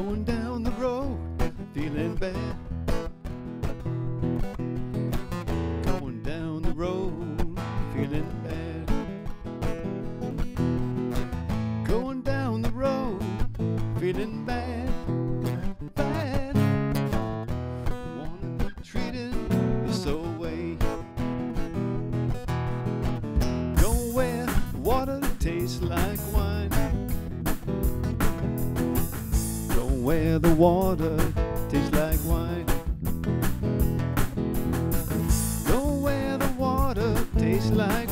Going down the road, feeling bad. Going down the road, feeling bad. Going down the road, feeling bad. Bad. Wanna be treated this old way. Go where water tastes like wine. Where the water tastes like wine. Go where the water tastes like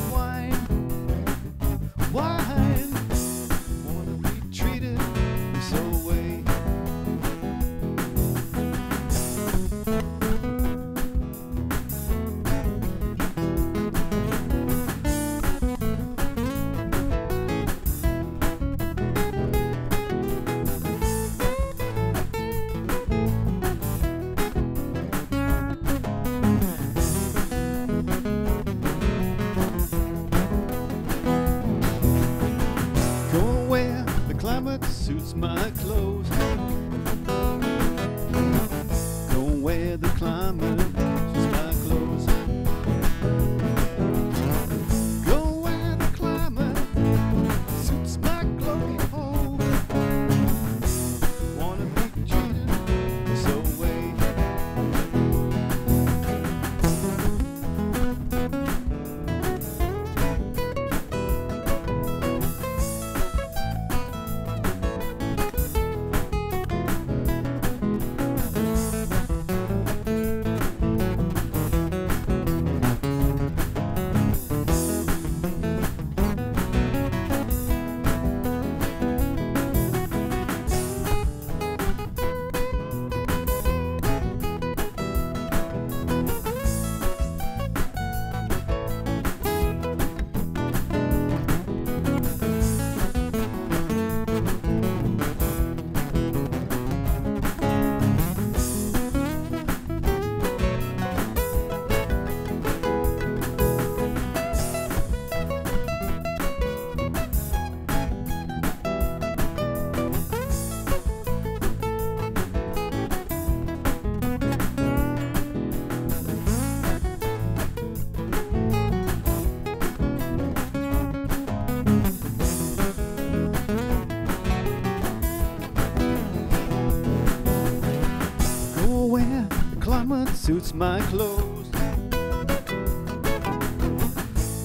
Go where the climate suits my clothes.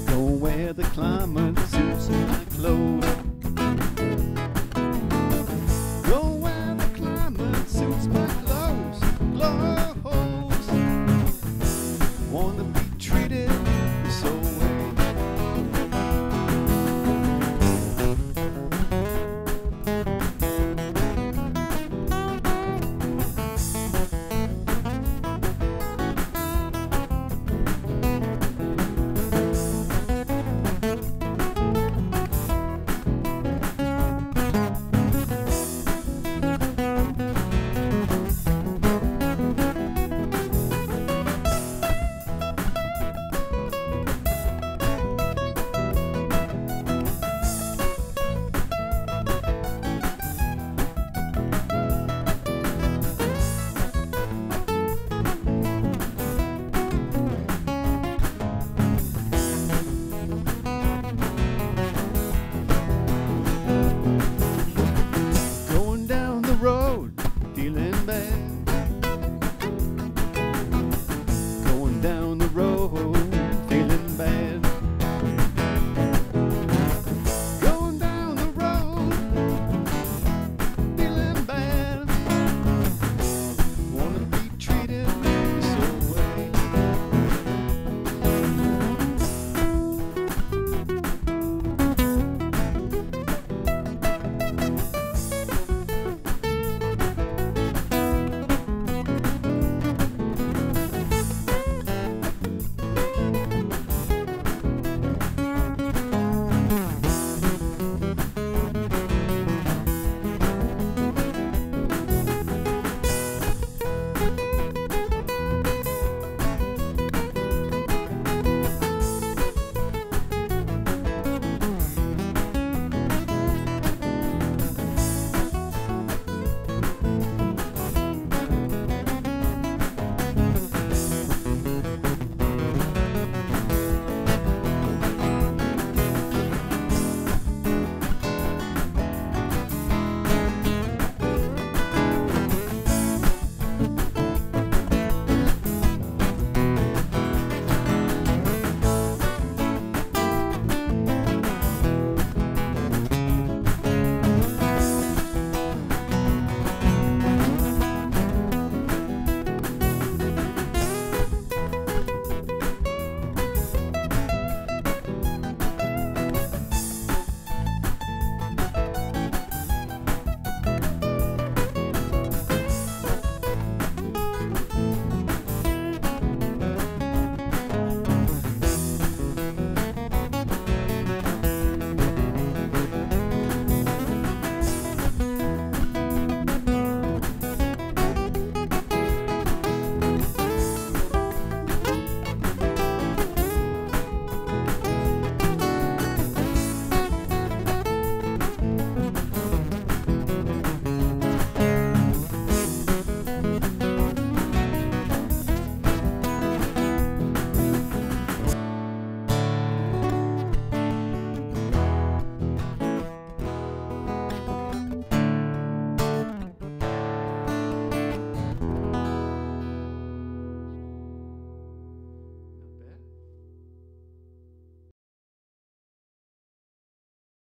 Go where the climate suits my clothes.